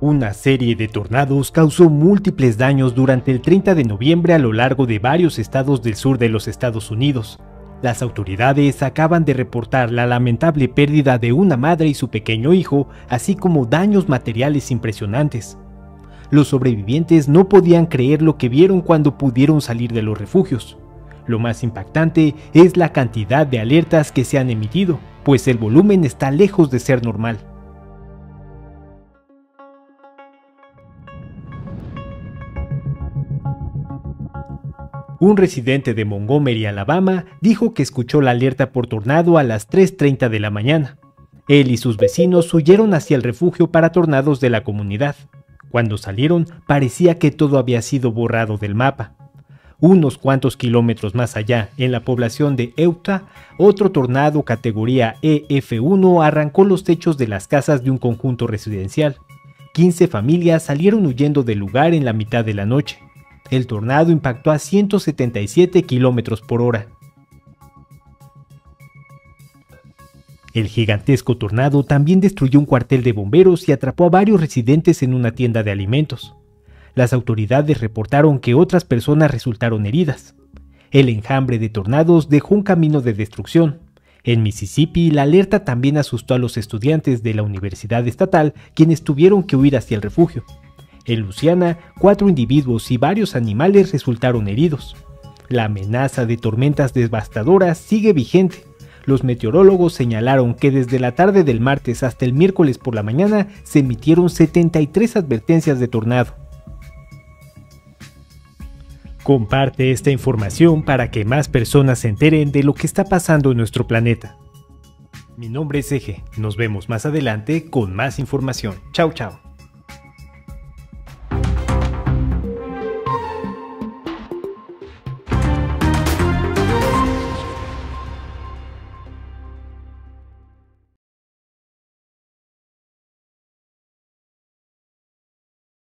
Una serie de tornados causó múltiples daños durante el 30 de noviembre a lo largo de varios estados del sur de los Estados Unidos. Las autoridades acaban de reportar la lamentable pérdida de una madre y su pequeño hijo, así como daños materiales impresionantes. Los sobrevivientes no podían creer lo que vieron cuando pudieron salir de los refugios. Lo más impactante es la cantidad de alertas que se han emitido, pues el volumen está lejos de ser normal. Un residente de Montgomery, Alabama, dijo que escuchó la alerta por tornado a las 3.30 de la mañana. Él y sus vecinos huyeron hacia el refugio para tornados de la comunidad. Cuando salieron, parecía que todo había sido borrado del mapa. Unos cuantos kilómetros más allá, en la población de Euta, otro tornado categoría EF1 arrancó los techos de las casas de un conjunto residencial. 15 familias salieron huyendo del lugar en la mitad de la noche. El tornado impactó a 177 km por hora. El gigantesco tornado también destruyó un cuartel de bomberos y atrapó a varios residentes en una tienda de alimentos. Las autoridades reportaron que otras personas resultaron heridas. El enjambre de tornados dejó un camino de destrucción. En Mississippi, la alerta también asustó a los estudiantes de la Universidad Estatal, quienes tuvieron que huir hacia el refugio. En Luciana, cuatro individuos y varios animales resultaron heridos. La amenaza de tormentas devastadoras sigue vigente. Los meteorólogos señalaron que desde la tarde del martes hasta el miércoles por la mañana se emitieron 73 advertencias de tornado. Comparte esta información para que más personas se enteren de lo que está pasando en nuestro planeta. Mi nombre es Eje, nos vemos más adelante con más información. Chao, chao.